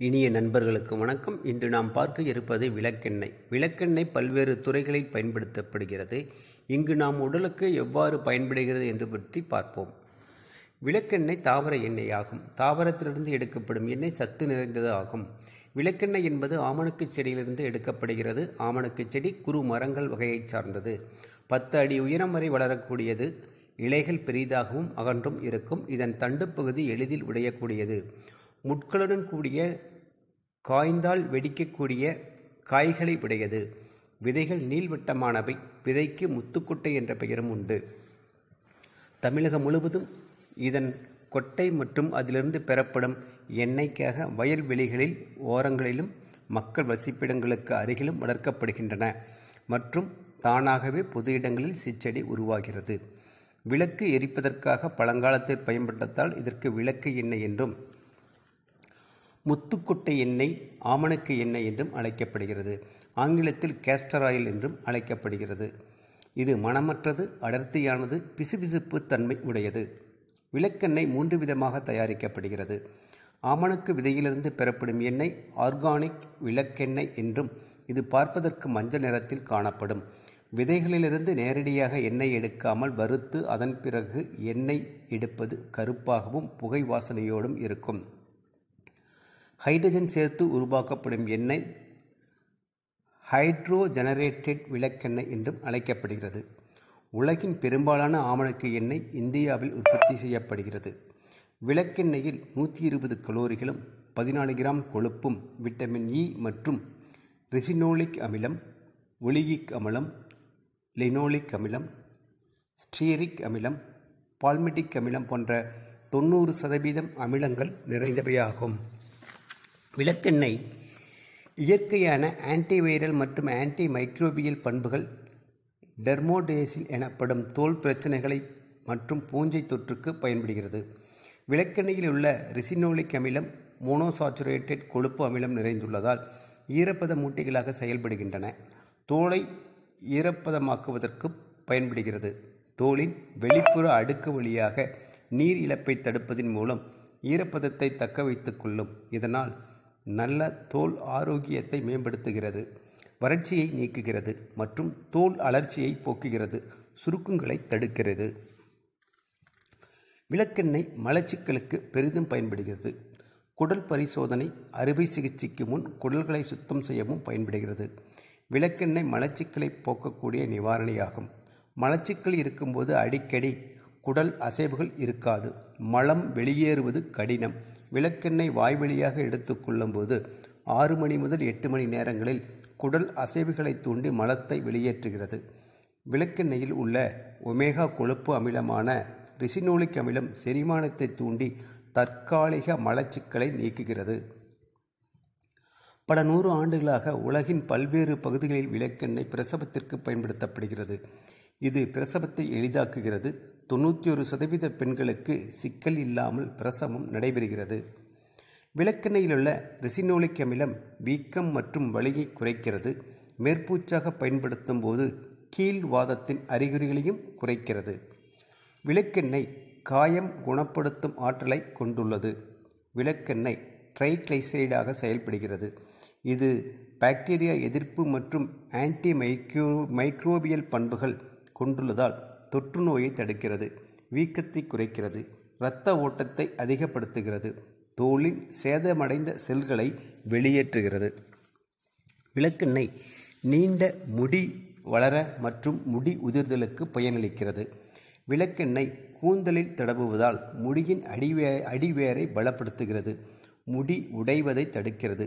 இனிய நண்பர்களுக்கு வணக்கம். இன்று நாம் பார்க்க இருப்பது விளக்கெண்ணெய். விளக்கெண்ணெய் பல்வேறு துறைகளில் பயன்படுத்தப்படுகிறது. இங்கு நாம் உடலுக்கு எவ்வாறு பயன்படுகிறது என்று பற்றி பார்ப்போம். விளக்கெண்ணெய் தாவர எண்ணெய் ஆகும் தாவரத்திலிருந்து எடுக்கப்படும் எண்ணெய் சத்து நிறைந்தது ஆகும். விளக்கெண்ணெய் என்பது ஆமணக்கு செடியிலிருந்து எடுக்கப்படுகிறது. ஆமணக்கு செடி குறு மரங்கள் வகையைச் சார்ந்தது. பத்து அடி உயரம் வரை வளரக்கூடியது. இலைகள் பெரிதாகவும் அகன்றும் இருக்கும். இதன் தண்டுப்பகுதி எளிதில் உடையக்கூடியது. முட்களுடன் கூடிய காய்ந்தால் வெடிக்கக்கூடிய காய்களை உடையது விதைகள் நீள்வட்டமானவை விதைக்கு முத்துக்கொட்டை என்ற பெயரும் உண்டு. தமிழகம் முழுவதும் இதன் கொட்டை மற்றும் அதிலிருந்து பெறப்படும் எண்ணெய்க்காக வயல்வெளிகளில் ஓரங்களிலும் மக்கள் வசிப்பிடங்களுக்கு அருகிலும் வளர்க்கப்படுகின்றன மற்றும் தானாகவே பொது இடங்களில் சிச்செடி உருவாகிறது. விளக்கு எரிப்பதற்காக பழங்காலத்தில் பயன்பட்டதால் இதற்கு விளக்கு எண்ணெய் என்றும் முத்துக்கொட்டை எண்ணெய் ஆமணக்கு எண்ணெய் என்றும் அழைக்கப்படுகிறது. ஆங்கிலத்தில் கேஸ்டர் ஆயில் என்றும் அழைக்கப்படுகிறது. இது மணமற்றது அடர்த்தியானது பிசுபிசுப்பு தன்மை உடையது. விளக்கெண்ணெய் மூன்று விதமாக தயாரிக்கப்படுகிறது. ஆமணக்கு விதையிலிருந்து பெறப்படும் எண்ணெய் ஆர்கானிக் விளக்கெண்ணெய் என்றும் இது பார்ப்பதற்கு மஞ்சள் நிறத்தில் காணப்படும். விதைகளிலிருந்து நேரடியாக எண்ணெய் எடுக்காமல் வறுத்து அதன் பிறகு எண்ணெய் எடுப்பது கருப்பாகவும் புகை வாசனையோடும் இருக்கும். ஹைட்ரஜன் சேர்த்து உருவாக்கப்படும் எண்ணெய் ஹைட்ரோ ஜெனரேட்டட் விளக்கெண்ணெய் என்றும் அழைக்கப்படுகிறது. உலகின் பெரும்பாலான ஆமணக்கு எண்ணெய் இந்தியாவில் உற்பத்தி செய்யப்படுகிறது. விளக்கெண்ணெயில் நூற்றி இருபது கலோரிகளும் பதினாலு கிராம் கொழுப்பும் விட்டமின் இ மற்றும் ரிசினோலிக் அமிலம் ஒலியிக் அமிலம் லினோலிக் அமிலம் ஸ்டீரிக் அமிலம் பால்மெட்டிக் அமிலம் போன்ற தொண்ணூறு சதவீதம் அமிலங்கள் நிறைந்தவையாகும். விளக்கெண்ணெய் இயற்கையான ஆன்டிவைரல் மற்றும் ஆன்டி மைக்ரோபியல் பண்புகள் டெர்மோடேசில் எனப்படும் தோல் பிரச்சனைகளை மற்றும் பூஞ்சை தொற்றுக்கு பயன்படுகிறது. விளக்கெண்ணெயில் உள்ள ரிசினோலிக் அமிலம் மோனோசாச்சுரேட்டட் கொழுப்பு அமிலம் நிறைந்துள்ளதால் ஈரப்பத மூட்டைகளாக செயல்படுகின்றன. தோலை ஈரப்பதமாக்குவதற்கு பயன்படுகிறது. தோலின் வெளிப்புற அடுக்கு வழியாக நீர் இழப்பை தடுப்பதன் மூலம் ஈரப்பதத்தை தக்க வைத்துக் கொள்ளும். இதனால் நல்ல தோல் ஆரோக்கியத்தை மேம்படுத்துகிறது. வறட்சியை நீக்குகிறது மற்றும் தோல் அலர்ச்சியை போக்குகிறது சுருக்கங்களை தடுக்கிறது. விளக்கெண்ணெய் மலச்சிக்கலுக்கு பெரிதும் பயன்படுகிறது. குடல் பரிசோதனை அறுவை சிகிச்சைக்கு முன் குடல்களை சுத்தம் செய்யவும் பயன்படுகிறது. விளக்கெண்ணெய் மலச்சிக்கலை போக்கக்கூடிய நிவாரணியாகும். மலச்சிக்கல் இருக்கும்போது அடிக்கடி குடல் அசைவுகள் இருக்காது. மலம் வெளியேறுவது கடினம். விளக்கெண்ணெய் வாய்வழியாக எடுத்துக்கொள்ளும்போது ஆறு மணி முதல் எட்டு மணி நேரங்களில் குடல் அசைவுகளை தூண்டி மலத்தை வெளியேற்றுகிறது. விளக்கெண்ணெயில் உள்ள ஒமேகா கொழுப்பு அமிலமான ரிசினோலிக் அமிலம் செரிமானத்தை தூண்டி தற்காலிக மலச்சிக்கலை நீக்குகிறது. பல நூறு ஆண்டுகளாக உலகின் பல்வேறு பகுதிகளில் விளக்கெண்ணெய் பிரசவத்திற்கு பயன்படுத்தப்படுகிறது. இது பிரசவத்தை எளிதாக்குகிறது. தொண்ணூற்றி ஒரு சதவீத பெண்களுக்கு சிக்கல் இல்லாமல் பிரசவம் நடைபெறுகிறது. விளக்கெண்ணெயில் உள்ள அமிலம் வீக்கம் மற்றும் வலியை குறைக்கிறது. மேற்பூச்சாக பயன்படுத்தும் போது கீழ்வாதத்தின் அறிகுறிகளையும் குறைக்கிறது. விளக்கெண்ணெய் காயம் குணப்படுத்தும் ஆற்றலை கொண்டுள்ளது. விளக்கெண்ணெய் ட்ரைக்ளைசைடாக செயல்படுகிறது. இது பாக்டீரியா எதிர்ப்பு மற்றும் ஆன்டி மைக்ரோ மைக்ரோபியல் பண்புகள் கொண்டுள்ளதால் தொற்று நோயை தடுக்கிறது வீக்கத்தை குறைக்கிறது இரத்த ஓட்டத்தை அதிகப்படுத்துகிறது தோலில் சேதமடைந்த செல்களை வெளியேற்றுகிறது. விளக்கெண்ணெய் நீண்ட முடி வளர மற்றும் முடி உதிர்தலுக்கு பயனளிக்கிறது. விளக்கெண்ணெய் கூந்தலில் தடவுவதால் முடியின் அடிவே அடிவேரை பலப்படுத்துகிறது. முடி உடைவதை தடுக்கிறது.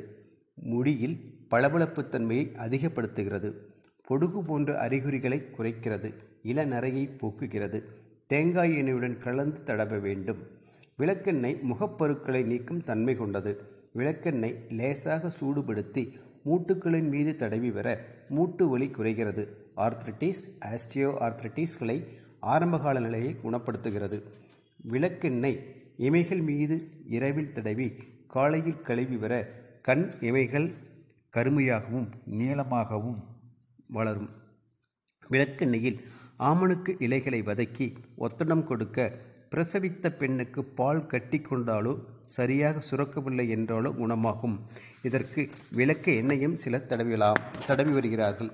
முடியில் பளபளப்புத்தன்மையை அதிகப்படுத்துகிறது. பொடுகு போன்ற அறிகுறிகளை குறைக்கிறது. இளநரையை போக்குகிறது. தேங்காய் எண்ணெயுடன் கலந்து தடவ வேண்டும். விளக்கெண்ணெய் முகப்பருக்களை நீக்கும் தன்மை கொண்டது. விளக்கெண்ணெய் லேசாக சூடுபடுத்தி மூட்டுக்களின் மீது தடவி வர மூட்டு வலி குறைகிறது. ஆர்த்ரிட்டிஸ் ஆஸ்டியோ ஆர்த்ரிட்டிஸ்களை ஆரம்பகால நிலையை குணப்படுத்துகிறது. விளக்கெண்ணெய் இமைகள் மீது இரவில் தடவி காலையில் கழுவி வர கண் இமைகள் கருமையாகவும் நீளமாகவும் வளரும். விளக்கெண்ணெயில் ஆமணுக்கு இலைகளை வதக்கி ஒத்தடம் கொடுக்க பிரசவித்த பெண்ணுக்கு பால் கட்டி கொண்டாலோ சரியாக சுரக்கவில்லை என்றாலோ குணமாகும். இதற்கு விளக்கு எண்ணெயும் சிலர் தடவிலாம் தடவி வருகிறார்கள்.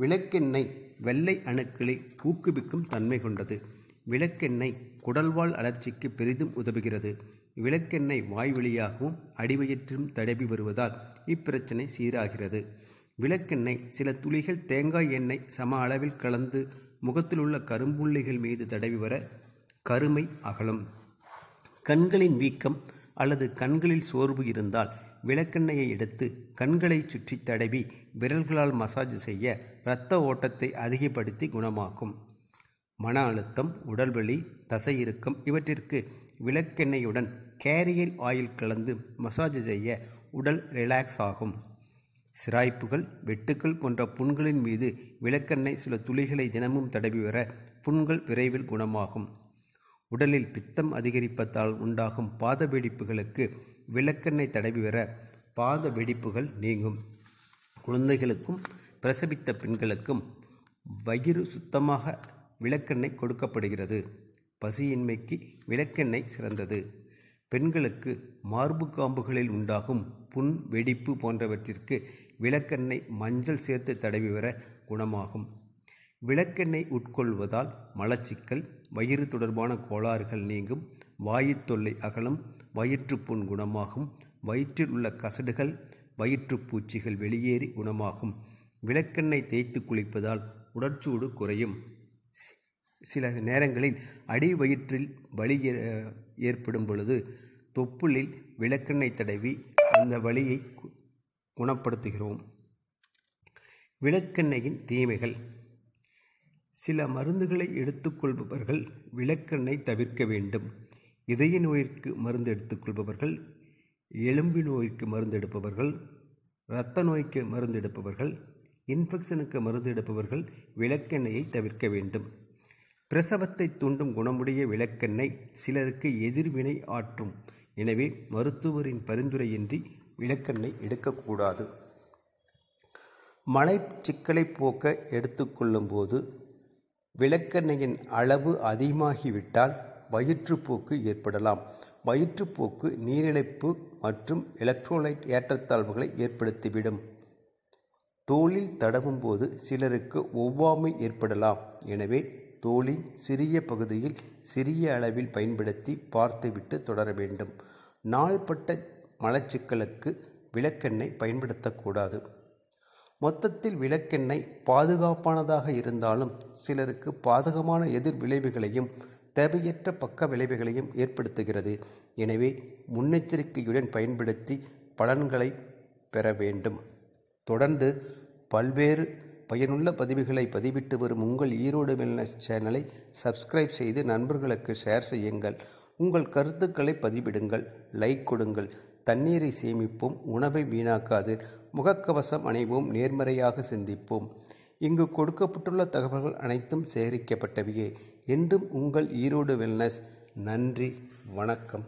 விளக்கெண்ணெய் வெள்ளை அணுக்களை ஊக்குவிக்கும் தன்மை கொண்டது. விளக்கெண்ணெய் குடல்வாழ் அழற்சிக்கு பெரிதும் உதவுகிறது. விளக்கெண்ணெய் வாய்வெளியாகவும் அடிவயிற்றிலும் தடவி வருவதால் இப்பிரச்சனை சீராகிறது. விளக்கெண்ணெய் சில துளிகள் தேங்காய் எண்ணெய் சம அளவில் கலந்து முகத்தில் உள்ள கரும்புள்ளிகள் மீது தடவி வர கருமை அகலும். கண்களின் வீக்கம் அல்லது கண்களில் சோர்வு இருந்தால் விளக்கெண்ணெயை எடுத்து கண்களை சுற்றி தடவி விரல்களால் மசாஜ் செய்ய இரத்த ஓட்டத்தை அதிகப்படுத்தி குணமாக்கும். மன அழுத்தம் உடல்வலி தசை இறுக்கம் இவற்றிற்கு விளக்கெண்ணெயுடன் கேரியல் ஆயில் கலந்து மசாஜ் செய்ய உடல் ரிலாக்ஸ் ஆகும். சிராய்ப்புகள் வெட்டுக்கள் போன்ற புண்களின் மீது விளக்கெண்ணெய் சில துளிகளை தினமும் தடவி வர புண்கள் விரைவில் குணமாகும். உடலில் பித்தம் அதிகரிப்பதால் உண்டாகும் பாத வெடிப்புகளுக்கு விளக்கெண்ணெய் தடவி வர பாத வெடிப்புகள் நீங்கும். குழந்தைகளுக்கும் பிரசவித்த பெண்களுக்கும் வயிறு சுத்தமாக விளக்கெண்ணெய் கொடுக்கப்படுகிறது. பசியின்மைக்கு விளக்கெண்ணெய் சிறந்தது. பெண்களுக்கு மார்பு காம்புகளில் உண்டாகும் புண் வெடிப்பு போன்றவற்றிற்கு விளக்கெண்ணெய் மஞ்சள் சேர்த்து தடவி வர குணமாகும். விளக்கெண்ணெய் உட்கொள்வதால் மலச்சிக்கல் வயிறு தொடர்பான கோளாறுகள் நீங்கும் வாயு தொல்லை அகலும் வயிற்றுப்புண் குணமாகும் வயிற்றில் உள்ள கசடுகள் வயிற்றுப்பூச்சிகள் வெளியேறி குணமாகும். விளக்கெண்ணெய் தேய்த்து குளிப்பதால் உடற்சூடு குறையும். சில நேரங்களில் அடி வயிற்றில் வலி ஏற்படும் பொழுது தொப்புளில் விளக்கெண்ணெய் தடவி அந்த வலியை குணப்படுத்துகிறோம். விளக்கெண்ணெயின் தீமைகள். சில மருந்துகளை எடுத்துக்கொள்பவர்கள் விளக்கெண்ணெய் தவிர்க்க வேண்டும். இதய நோயிற்கு மருந்து எடுத்துக்கொள்பவர்கள் எலும்பு நோய்க்கு மருந்து எடுப்பவர்கள் இரத்த நோய்க்கு மருந்து எடுப்பவர்கள் இன்ஃபெக்ஷனுக்கு மருந்து எடுப்பவர்கள் விளக்கெண்ணெயை தவிர்க்க வேண்டும். பிரசவத்தை தூண்டும் குணமுடைய விளக்கெண்ணெய் சிலருக்கு எதிர்வினை ஆற்றும். எனவே மருத்துவரின் பரிந்துரையின்றி விளக்கெண்ணெய் எடுக்கக்கூடாது. மலைச்சிக்கலை போக்க எடுத்துக்கொள்ளும்போது விளக்கெண்ணெயின் அளவு அதிகமாகிவிட்டால் வயிற்றுப்போக்கு ஏற்படலாம். வயிற்றுப்போக்கு நீரிழைப்பு மற்றும் எலக்ட்ரோலைட் ஏற்றத்தாழ்வுகளை ஏற்படுத்திவிடும். தோலில் தடவும் போது சிலருக்கு ஒவ்வாமை ஏற்படலாம். எனவே தோலின் சிறிய பகுதியில் சிறிய அளவில் பயன்படுத்தி பார்த்துவிட்டு தொடர வேண்டும். நாள்பட்ட மலச்சிக்கலுக்கு விளக்கெண்ணெய் பயன்படுத்தக்கூடாது. மொத்தத்தில் விளக்கெண்ணெய் பாதுகாப்பானதாக இருந்தாலும் சிலருக்கு பாதகமான எதிர் விளைவுகளையும் தேவையற்ற பக்க விளைவுகளையும் ஏற்படுத்துகிறது. எனவே முன்னெச்சரிக்கையுடன் பயன்படுத்தி பலன்களை பெற வேண்டும். தொடர்ந்து பல்வேறு பயனுள்ள பதிவுகளை பதிவிட்டு வரும் உங்கள் ஈரோடு வெல்னஸ் சேனலை சப்ஸ்கிரைப் செய்து நண்பர்களுக்கு ஷேர் செய்யுங்கள். உங்கள் கருத்துக்களை பதிவிடுங்கள் லைக் கொடுங்கள். தண்ணீரை சேமிப்போம் உணவை வீணாக்காது முகக்கவசம் அணைவோம் நேர்மறையாக சிந்திப்போம். இங்கு கொடுக்கப்பட்டுள்ள தகவல்கள் அனைத்தும் சேகரிக்கப்பட்டவையே. என்றும் உங்கள் ஈரோடு வெல்னஸ் நன்றி வணக்கம்.